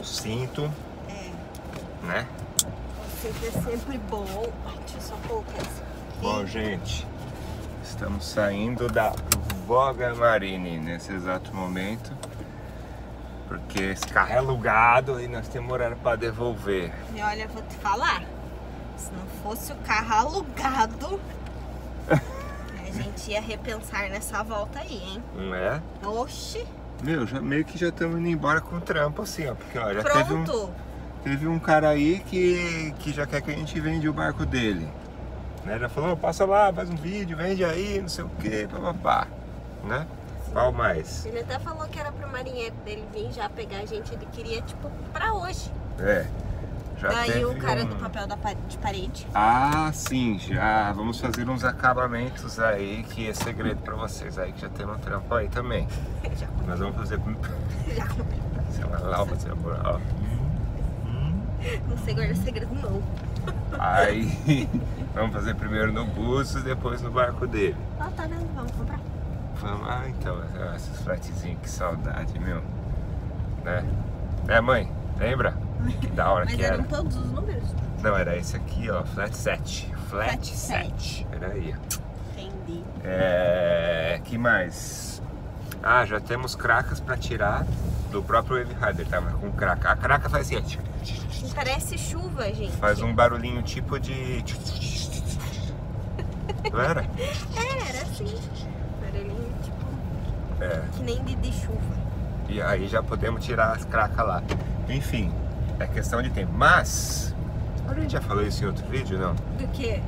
o cinto, É, né? sempre é sempre bom. Ai, deixa eu só colocar isso aqui. Bom, gente, estamos saindo da Voga Marine nesse exato momento. Porque esse carro é alugado e nós temos horário para devolver. E olha, eu vou te falar. Se não fosse o carro alugado, a gente ia repensar nessa volta aí, hein? Não é? Oxi, Meu, já, meio que já estamos indo embora com trampo assim, ó. Porque ó, já teve um, pronto. teve um cara aí que, que já quer que a gente vende o barco dele. Né? Já falou, passa lá, faz um vídeo, vende aí, não sei o que, papapá. Né? Qual mais? Ele até falou que era pro marinheiro dele vir já pegar a gente. Ele queria, tipo, pra hoje. É. Já Daí o cara um- do papel da de parede. Ah, sim, já vamos fazer uns acabamentos aí que é segredo pra vocês aí que já tem um trampo aí também. já, Nós vamos fazer já sei lá, lá, você ó. Não sei guardar segredo, não. Aí vamos fazer primeiro no busto e depois no barco dele. Ah, tá vendo? Vamos comprar. Vamos, ah, então, esses fretezinhos, que saudade, meu. Né? É, mãe, lembra? Que da hora Mas que era. eram todos os números. Não, era esse aqui, ó, flat 7. Flat, Flat 7. Era aí. Entendi. É, que mais? Ah, já temos cracas pra tirar do próprio Wave Rider. Tava com craca. A craca faz assim, ó, Parece chuva, gente. faz um barulhinho tipo de. Não era? É, era assim. Barulhinho, tipo, É. que nem de, de chuva. E aí já podemos tirar as cracas lá. Enfim, é questão de tempo. Mas, a gente já falou isso em outro vídeo, não? Do que?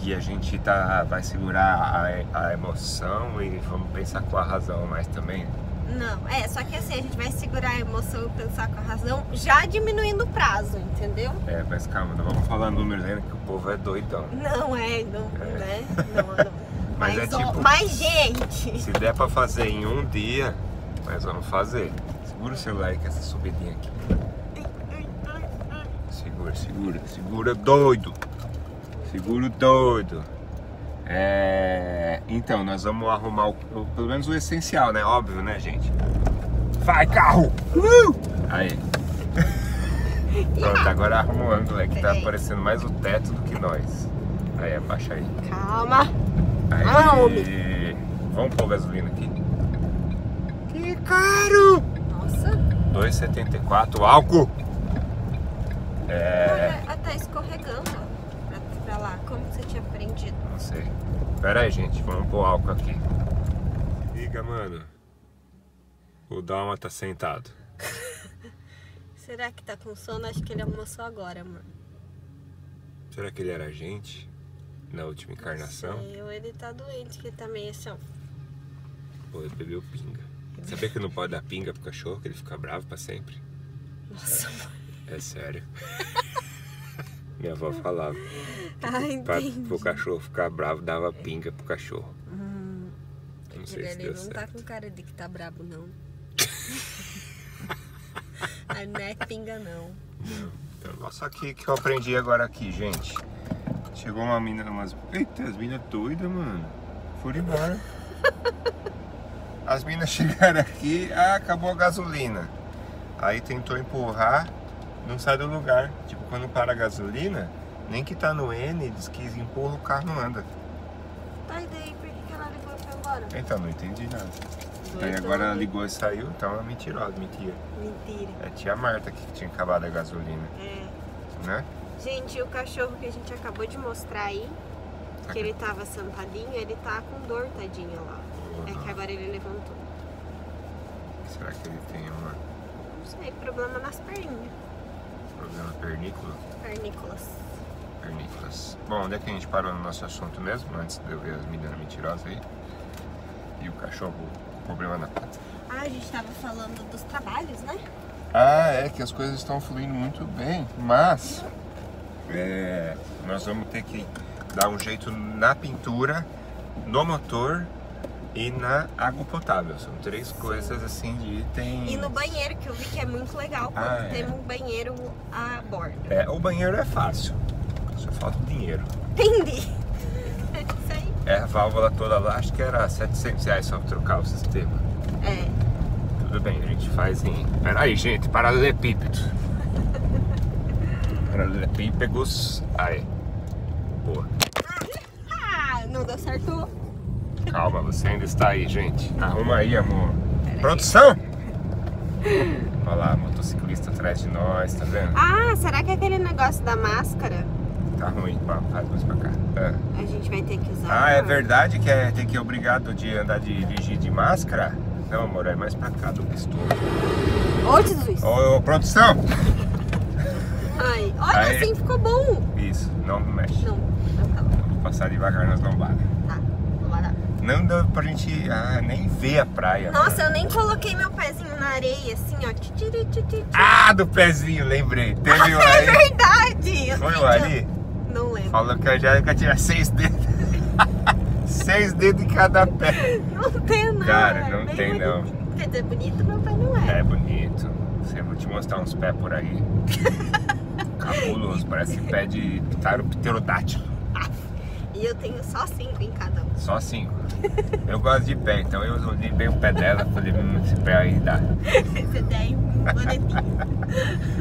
Que a gente tá, vai segurar a, a emoção e vamos pensar com a razão mais também. Não, é, só que assim, a gente vai segurar a emoção e pensar com a razão, já diminuindo o prazo, entendeu? É, mas calma, não vamos falar números ainda que o povo é doidão. Não é, não, É. né? Não, não. Mas é ó, tipo- Mas, gente, Se der pra fazer em um dia, nós vamos fazer. Segura o celular aí com essa subidinha aqui. Segura, segura, segura doido. Segura o doido. É... Então, nós vamos arrumar o, o- pelo menos o essencial, né? Óbvio, né, gente? Vai, carro! Uh! Aí. Pronto, agora arruma o ângulo aí, que tá aparecendo mais o teto do que nós. Aí, abaixa aí. calma. Aí, Ah, homem. vamos pôr gasolina aqui. Que caro! Nossa, 2,74 álcool. É, olha, tá escorregando pra, pra lá, como você tinha aprendido. não sei. Pera aí, gente, vamos pôr álcool aqui. Liga, mano. O Dalma tá sentado. Será que tá com sono? Acho que ele almoçou agora, mano. Será que ele era gente? Na última encarnação? Sei, ou ele tá doente, que tá meio assim, ó. Pô, ele bebeu pinga. Sabia que não pode dar pinga pro cachorro, que ele fica bravo pra sempre? Nossa, mano. É sério. Minha avó falava. Ai, Pra, entendi. pro cachorro ficar bravo, dava pinga pro cachorro. Hum, não sei se deu não certo. tá com cara de que tá brabo, não. Ai, não é pinga, não. Não. Então, Nossa, só que que eu aprendi agora aqui, gente. Chegou uma mina, umas. Eita, as minas doidas, mano. Foram embora. As minas chegaram aqui, ah, acabou a gasolina. Aí tentou empurrar, não sai do lugar. Tipo, quando para a gasolina, nem que tá no N, diz que empurra, o carro não anda. Tá, e daí por que que ela ligou e foi embora? Então, não entendi nada. Aí Doidona. agora ela ligou e saiu, então é mentirosa, mentira. Mentira. É a tia Marta que tinha acabado a gasolina, É. né? Gente, o cachorro que a gente acabou de mostrar aí, Tá que ele tava sentadinho, ele tá com dor, tadinho lá. É que agora ele levantou. Será que ele tem uma Não sei, problema nas perninhas. Problema pernícola? Pernícolas. Pernícolas. Bom, onde é que a gente parou no nosso assunto mesmo? Antes de eu ver as meninas mentirosas aí. E o cachorro com problema na pata. Ah, a gente tava falando dos trabalhos, né? Ah, é que as coisas estão fluindo muito bem, mas é, nós vamos ter que dar um jeito na pintura, no motor e na água potável. São três coisas assim de itens. E no banheiro, que eu vi que é muito legal quando Ah, é. tem um banheiro a bordo. É, o banheiro é fácil, só falta dinheiro. Entendi. É isso aí. É, a válvula toda lá, acho que era 700 reais só pra trocar o sistema. É. Tudo tudo bem, a gente faz em. Peraí, gente, paralelepípedo. Paralelepípedos. Aí. Boa. Ah, não deu certo. Calma, você ainda está aí, gente. Arruma aí, amor. Produção! Olha lá, motociclista atrás de nós, tá vendo? Ah, será que é aquele negócio da máscara Tá ruim, Pá, faz mais pra cá. Ah. a gente vai ter que usar? Ah, é verdade que é, tem que ir obrigado de andar de dirigir de máscara? Não, amor, é mais pra cá do pistola. Ô, Jesus! Ô, ô, produção! Ai, olha Aí. assim ficou bom. Isso, não mexe. Não, não tá bom. Vou passar devagar nas lombadas. Tá, não vai dar. Não dá pra gente ah, nem ver a praia. Nossa, eu nem coloquei meu pezinho na areia, assim, ó. Ah, do pezinho, lembrei. Teve um é aí. verdade! Eu Foi que ali? eu- Não lembro. Falou que a Angélica tinha seis dedos. seis dedos em cada pé. Não tem, não. Cara, é não bem tem, não. bonitinho. Quer dizer, bonito meu pé não é. É bonito. Você vou te mostrar uns pés por aí. Cabuloso, parece pé de pterodátilo. E eu tenho só cinco em cada um. Só cinco. Eu gosto de pé, então eu olhei bem o pé dela falei, hum, esse pé aí dá. Você tem um bonetinho.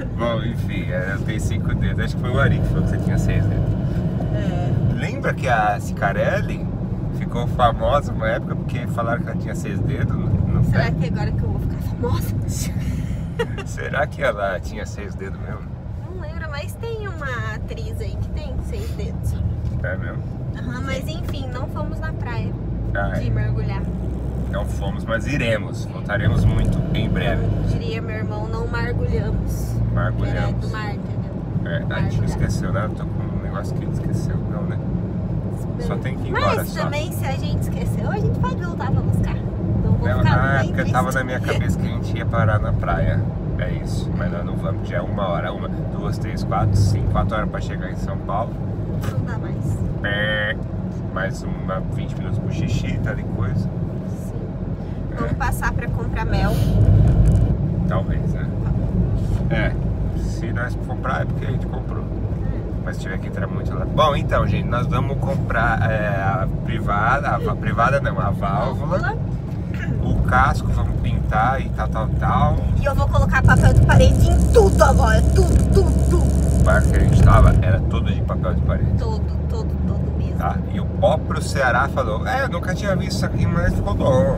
Bom, enfim, é, eu tenho cinco dedos. Acho que foi o Ari que falou que você tinha seis dedos. É. Lembra que a Cicarelli ficou famosa uma época porque falaram que ela tinha seis dedos no Será pé? que agora que eu vou ficar famosa? Será que ela tinha seis dedos mesmo? Não lembro, mas tem uma atriz aí que tem seis dedos. É mesmo? Mas enfim, não fomos na praia Ah, de é. mergulhar. Não fomos, mas iremos. Voltaremos muito em breve. Como diria meu irmão, não mergulhamos. Que era do Mergulhamos. mar, entendeu? É, a gente não esqueceu, né? Eu tô com um negócio que ele esqueceu, não, né? Só tem que ir embora Mas só. também, se a gente esqueceu, a gente pode voltar pra buscar. Não vou Não, ficar ah, porque tava na minha cabeça que a gente ia parar na praia. É isso. Mas nós não vamos, já é uma hora. Uma, duas, três, quatro, cinco, quatro horas pra chegar em São Paulo. Não dá mais. Pé. Mais uma 20 minutos pro xixi, tá de coisa. Sim. É. Vamos passar pra comprar mel. Talvez, né? É. Se nós comprar é porque a gente comprou. Mas tiver que entrar muito lá. Bom, então, gente, nós vamos comprar é, a privada, a, a privada não, a válvula, o casco, vamos pintar e tal, tal, tal. E eu vou colocar parede em tudo agora. Tudo, tudo, tudo. O barco que a gente tava era todo de papel de parede. Todo, todo, todo mesmo. Tá? E o próprio Ceará falou, é, eu nunca tinha visto isso aqui, mas ficou bom.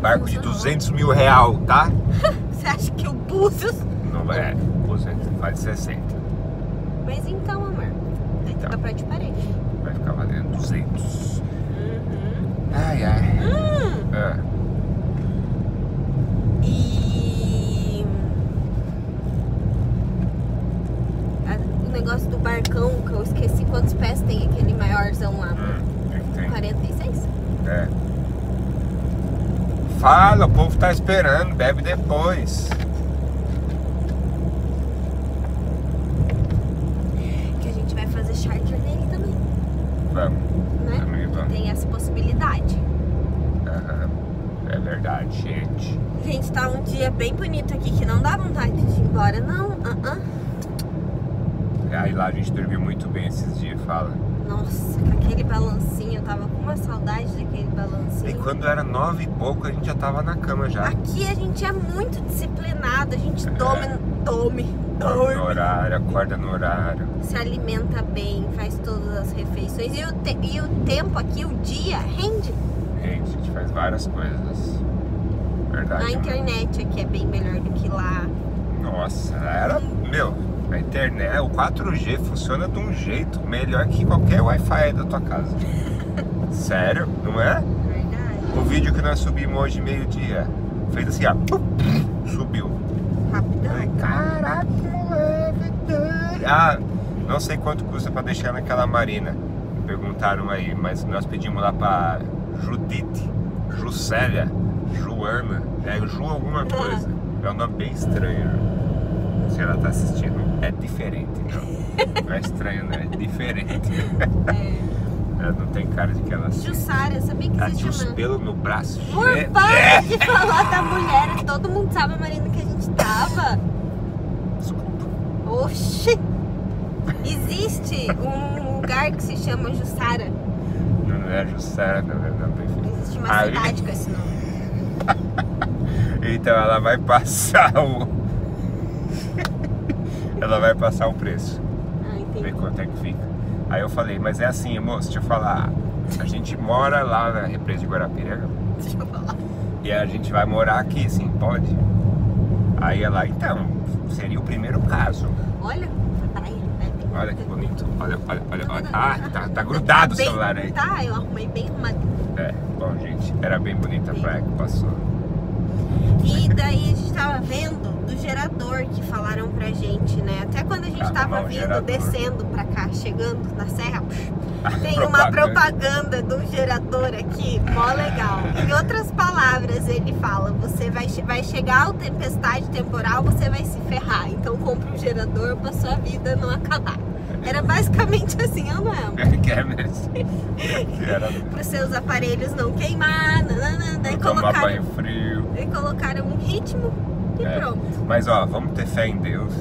Barco de 200 mil real, tá? Você acha que o Búzios... Não vai, é, 200, vale 60. Mas então, amor, vai ter Então. papel de parede. Vai ficar valendo 200. Uhum. Ai, ai. Hum, É. e... a- o negócio do barcão, que eu esqueci quantos pés tem aquele maiorzão lá. Hum, que tem? 46? É. Fala, o povo tá esperando, bebe depois. Que a gente vai fazer charter nele também, Vamos, né? também vamos. Tem essa possibilidade. Aham. É verdade, gente. Gente, tá um dia bem bonito aqui que não dá vontade de ir embora, não. Ah, ah. Aí lá a gente dormiu muito bem esses dias, fala. Nossa, aquele balancinho, eu tava com uma saudade daquele E balancinho. quando era nove e pouco, a gente já tava na cama já. Aqui a gente é muito disciplinado, a gente É. tome, tome, Dorme no dorme, horário, acorda no horário. se alimenta bem, faz todas as refeições. E o, te- e o tempo aqui, o dia, rende. Gente, a gente faz várias coisas. Verdade. A mano. internet aqui é bem melhor do que lá. Nossa, era. Meu, a internet, o 4G funciona de um jeito melhor que qualquer Wi-Fi da tua casa. Sério, não é? Verdade. O vídeo que nós subimos hoje, meio-dia, fez assim, ó. Subiu. Rapidão. Caraca, moleque. doido." Ah, não sei quanto custa pra deixar naquela marina. Perguntaram aí, mas nós pedimos lá pra Judite, Juscelia, Joana, é Ju alguma coisa. É um nome bem estranho. Se ela tá assistindo, é diferente, não. Não é estranho, né? É diferente. É. Ela não tem cara de que ela assiste. Jussara, sabia que Ela tinha os pelos no braço. Por É, para de falar da mulher, todo mundo sabe a marina que a gente tava. Desculpa. Oxi! Existe um lugar que se chama Jussara. Não é Jussara, não é não, enfim. Existe uma Aí- cidade com esse nome. Então ela vai passar o. ela vai passar o preço. Ah, Ver entendi. quanto é que fica. Aí eu falei, mas é assim, moço, deixa eu falar. A gente mora lá na represa de Guarapiranga Deixa eu falar. e a gente vai morar aqui, sim, pode? Aí ela, então, seria o primeiro caso. Olha, pra ele, né? Olha que bonito. Olha, olha, olha. olha. Ah, tá, tá grudado o celular aí. Tá, eu arrumei bem arrumadinho. É, bom, gente, era bem bonita a praia que passou. E daí a gente tava vendo do gerador que falaram pra gente, né? Até quando a gente Arrumar tava vindo, gerador. descendo pra cá, chegando na serra, tem uma propaganda do gerador aqui, mó legal. Em outras palavras, ele fala: você vai, vai chegar a tempestade temporal, você vai se ferrar. Então compre um gerador pra sua vida não acabar. Era basicamente assim, eu não amo. que é mesmo. Era Para os seus aparelhos não queimar, nananã, daí tomar colocaram, banho frio. daí colocaram um ritmo e É. pronto. Mas ó, vamos ter fé em Deus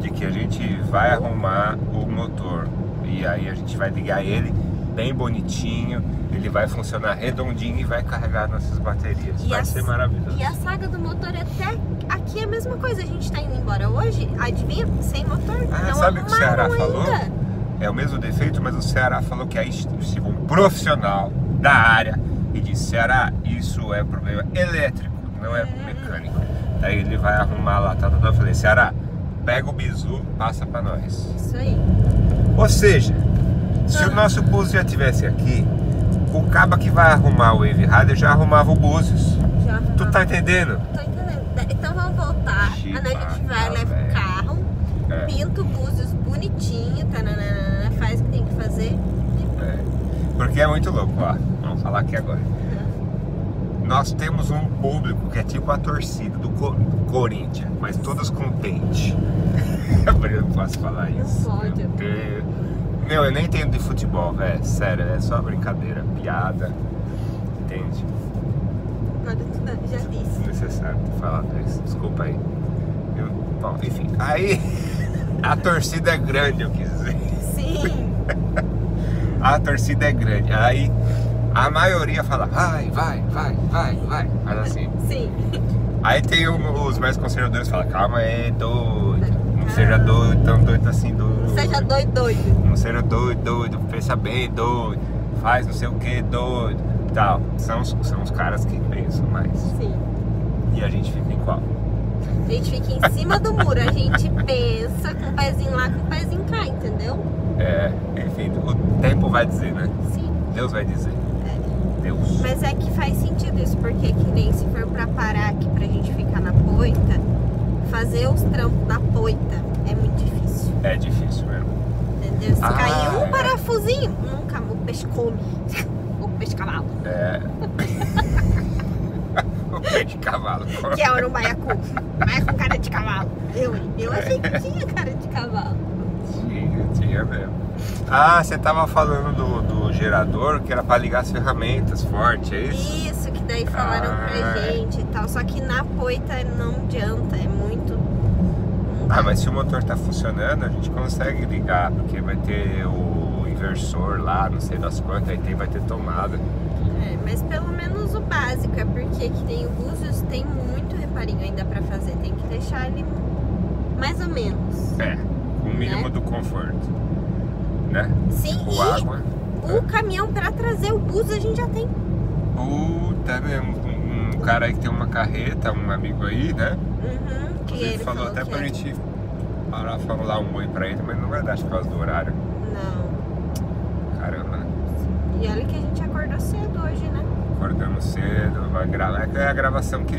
de que a gente vai arrumar o motor. E aí a gente vai ligar ele bem bonitinho, ele vai funcionar redondinho e vai carregar nossas baterias. E vai as- ser maravilhoso. E a saga do motor é até aqui é a mesma coisa. A gente tá indo embora hoje, adivinha? Sem motor. Ah, não sabe o que o Ceará arrumaram falou? ainda. É o mesmo defeito, mas o Ceará falou que aí chegou um profissional da área e disse, Ceará, isso é problema elétrico, não é mecânico. Daí ele vai arrumar lá, tá, tá, tá. Eu falei, Ceará, pega o bizu, passa pra nós. Isso aí. Ou seja, se o nosso Búzios já tivesse aqui, o cabo que vai arrumar o Wave Rider já arrumava o Búzios. Já Tu tá entendendo? Tô entendendo. Então vamos voltar. A gente vai, leva o carro, É, pinta o Búzios bonitinho, tananana, faz o que tem que fazer. é. Porque é muito louco, ó. Vamos falar aqui agora. Nós temos um público que é tipo a torcida do, Co- do Corinthians, mas todos contentes. Eu não posso falar isso. pode. Meu Deus. Meu, eu nem entendo de futebol, velho. Sério, é só brincadeira, piada. Entende? Tu já disse. Desnecessário ter falado isso. Desculpa aí. Eu- bom, enfim. Aí a torcida é grande, eu quis dizer. Sim. A torcida é grande. Aí a maioria fala, vai, vai, vai, vai, vai. Mas assim. Sim. Aí tem os mais conservadores que falam, calma aí, doido. Não seja doido, tão doido assim, doido. Seja doido, doido. Não seja doido, doido, pensa bem, doido, faz não sei o que, doido. Tal. São, são os caras que pensam mais. Sim. E a gente fica em qual? A gente fica em cima do muro, a gente pensa com o pezinho lá, com o pezinho cá, entendeu? É, enfim, o tempo vai dizer, né? Sim. Deus vai dizer. Deus. Mas é que faz sentido isso, porque que nem se for pra parar aqui pra gente ficar na poita, fazer os trampos da poita é muito difícil, É difícil mesmo. entendeu? Se Ah, cair um é. parafusinho, nunca o peixe come. O peixe cavalo, É. o de cavalo. que é o baiacu. Vai com cara de cavalo. Eu, eu achei que tinha cara de cavalo. Tinha, tinha mesmo. Ah, você tava falando do, do gerador que era pra ligar as ferramentas forte, é isso? Isso, que daí falaram pra Ah. gente e tal. Só que na poita não adianta, é muito. Ah, mas se o motor tá funcionando, a gente consegue ligar, porque vai ter o inversor lá, não sei das quantas, aí tem, vai ter tomada. É, mas pelo menos o básico, é porque que tem o Búzios, tem muito reparinho ainda pra fazer. Tem que deixar ele mais ou menos. É, com o mínimo Né? do conforto. Né? Sim, Com e água. O caminhão pra trazer o Búzios a gente já tem. Puta mesmo, um, um cara aí que tem uma carreta, um amigo aí, né? Uhum, que Ele, ele falou até que pra é. gente parar falar um oi pra ele, mas não vai dar por causa do horário. Não. Caramba, E olha que a gente acordou cedo hoje, né? acordamos cedo, vai gravar. É a gravação que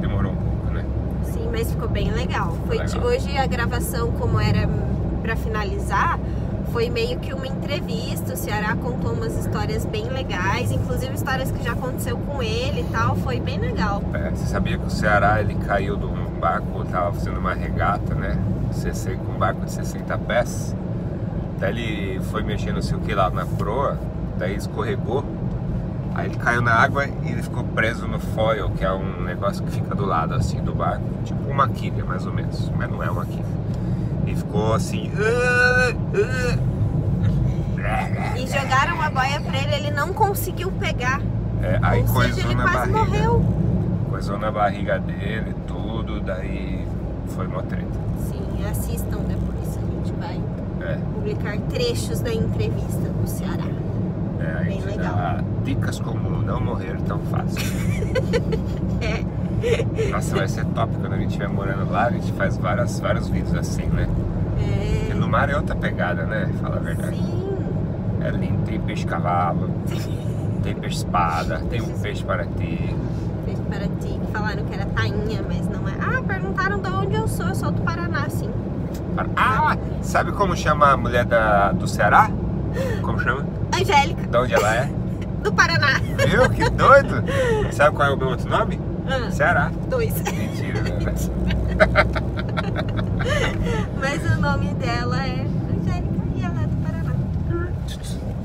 demorou um pouco, né? Sim, mas ficou bem legal. Foi Legal. hoje a gravação, como era pra finalizar, foi meio que uma entrevista. O Ceará contou umas histórias bem legais, inclusive histórias que já aconteceu com ele e tal. Foi bem legal. É, você sabia que o Ceará ele caiu de um barco, tava fazendo uma regata, né? CC com um barco de 60 pés. Daí ele foi mexer não sei o que lá na proa, daí escorregou. Aí ele caiu na água e ele ficou preso no foil, que é um negócio que fica do lado assim do barco, tipo uma quilha mais ou menos, mas não é uma quilha. E ficou assim. "Ah, ah". E jogaram a boia pra ele, ele não conseguiu pegar. É, aí Ou seja, coisou ele na quase barriga. morreu. coisou na barriga dele tudo, daí foi uma treta. Sim, assistam depois. A gente vai É, publicar trechos da entrevista do Ceará. é, Bem legal. dicas como não morrer tão fácil. É. Nossa, vai ser top quando a gente estiver morando lá, a gente faz várias, vários vídeos assim, né? Porque É. no mar é outra pegada, né? Fala a verdade. Sim. É lindo, tem peixe cavalo, tem peixe espada, tem um peixe para ti. Fez para ti, que falaram que era tainha, mas não é. Ah, perguntaram de onde eu sou. Eu sou do Paraná, sim. Ah, sabe como chama a mulher da, do Ceará? Como chama? Angélica, De onde ela é? do Paraná. Viu? Que doido! Sabe qual é o meu outro nome? Ah, Ceará. dois. Mentira, né? Mas o nome dela é Angélica e ela é do Paraná.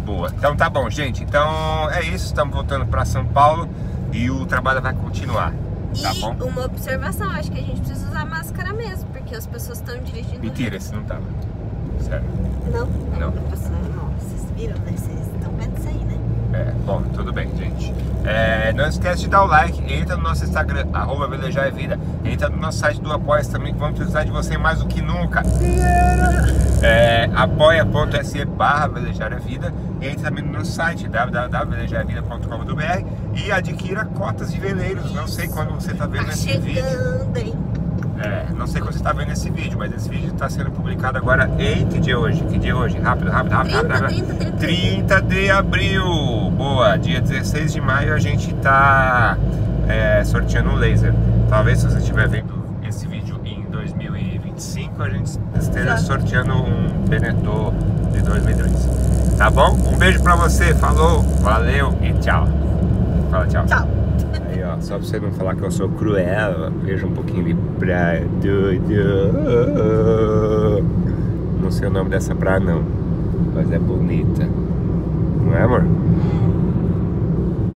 Boa. Então tá bom, gente. Então é isso. Estamos voltando para São Paulo e o trabalho vai continuar. Tá e bom? uma observação, acho que a gente precisa usar máscara mesmo, porque as pessoas estão dirigindo. Mentira, esse não tava. Sério. Não? Não. Nossa, não, vocês viram, né? Vocês estão vendo isso aí, né? É, bom, tudo bem, gente. É, não esquece de dar o like, entra no nosso Instagram, arroba Velejar é Vida, entra no nosso site do Apoia também, que vamos precisar de você mais do que nunca. É, apoia.se barra Velejar é Vida, entra também no nosso site www.velejarvida.com.br e adquira cotas de veleiros. Não sei quando você está vendo Tá esse vídeo. chegando, hein? É, não sei quando você está vendo esse vídeo, mas esse vídeo está sendo publicado agora em que dia é hoje? Que dia é hoje? Rápido, rápido, rápido, 30, rápido. 30, 30. 30 de abril. Boa, dia 16 de maio a gente tá é, sorteando um laser. Talvez se você estiver vendo esse vídeo em 2025, a gente esteja Já. sorteando um Benetton de 2002. Tá bom? Um beijo pra você, falou, valeu e tchau. Fala tchau. Tchau só pra você não falar que eu sou cruel, veja um pouquinho de praia. Uh. Não sei o nome dessa praia não, mas é bonita. Não é amor?